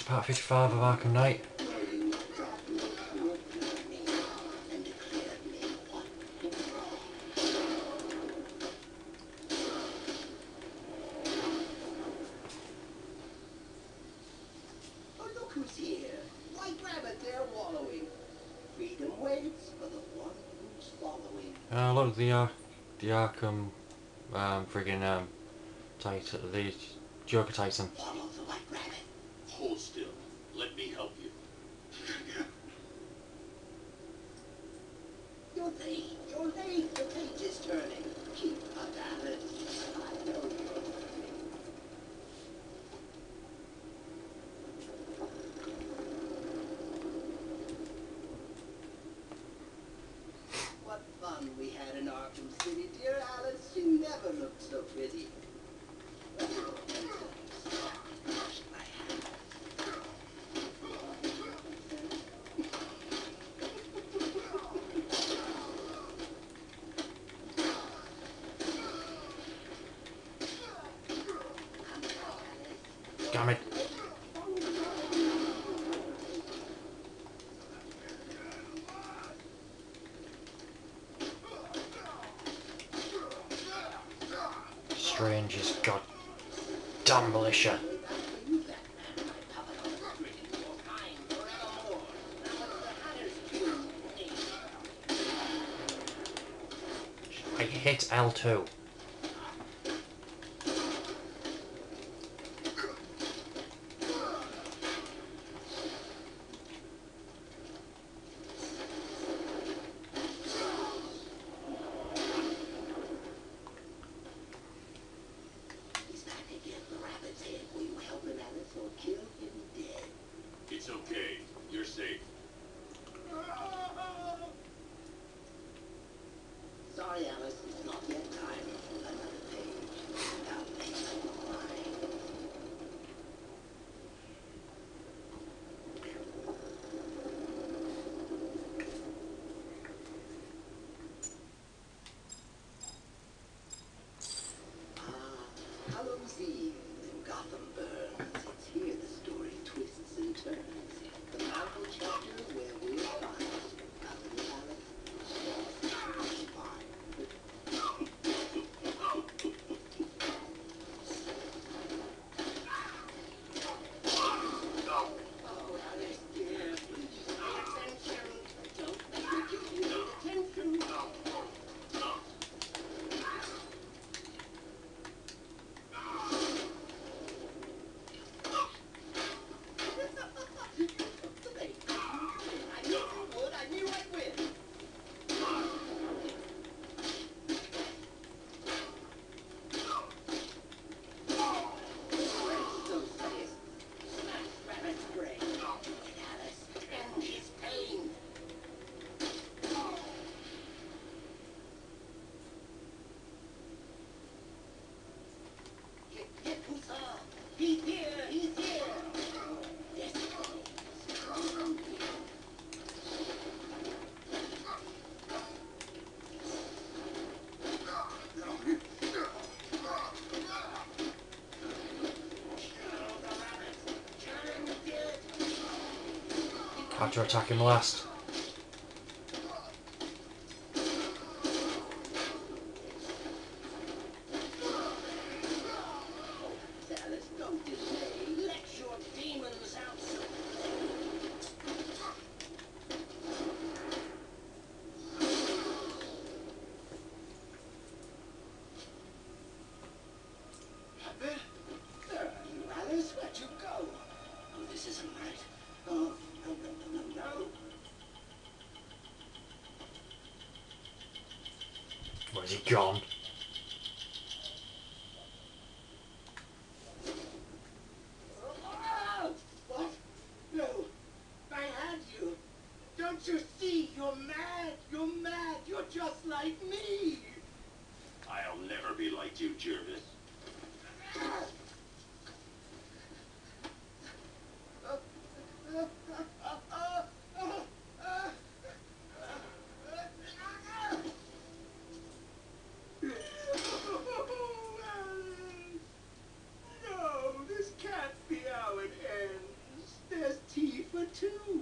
It's part 55 of Arkham Knight. Uh, look, the Ar the Arkham um, friggin' um, Titan, the Joker Titan. Follow the White Rabbit. Hold still. Let me help you. You're Your You're late. Range is God damn militia. I hit L2. after attacking the last. He gone? too.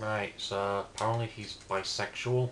Right, so apparently he's bisexual.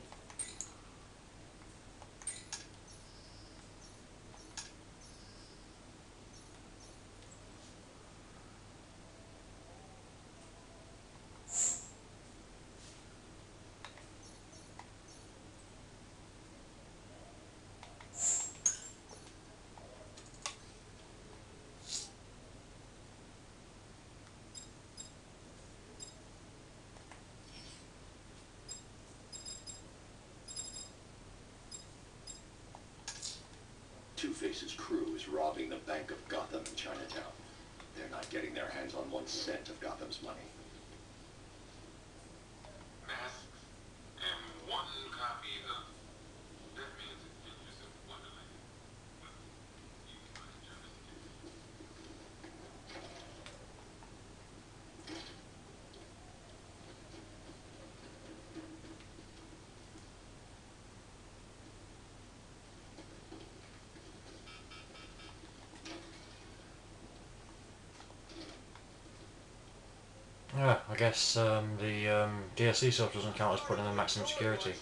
Two-Face's crew is robbing the Bank of Gotham in Chinatown. They're not getting their hands on one cent of Gotham's money. Yeah, I guess um, the um, DLC stuff doesn't count as putting in maximum security.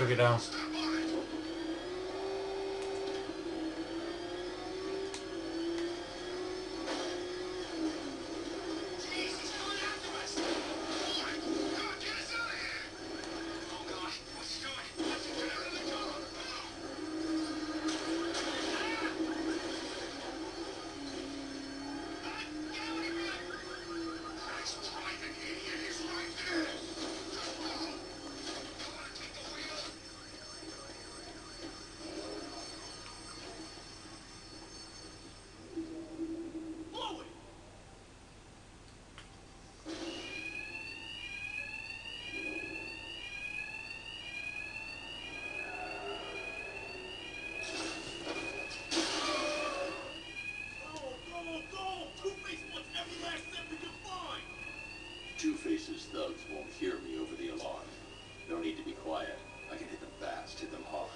took it down. Two-Face's thugs won't hear me over the alarm. No need to be quiet. I can hit them fast, hit them hard.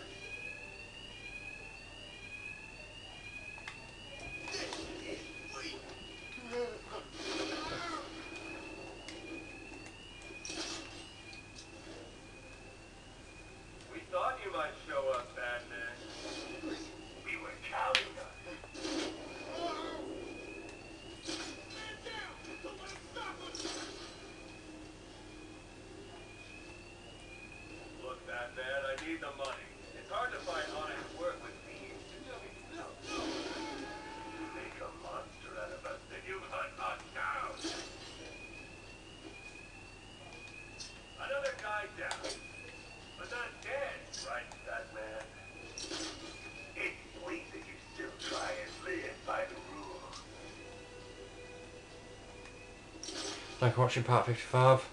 Thank you for watching part 55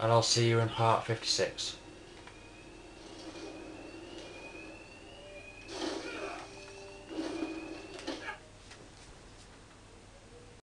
and I'll see you in part 56.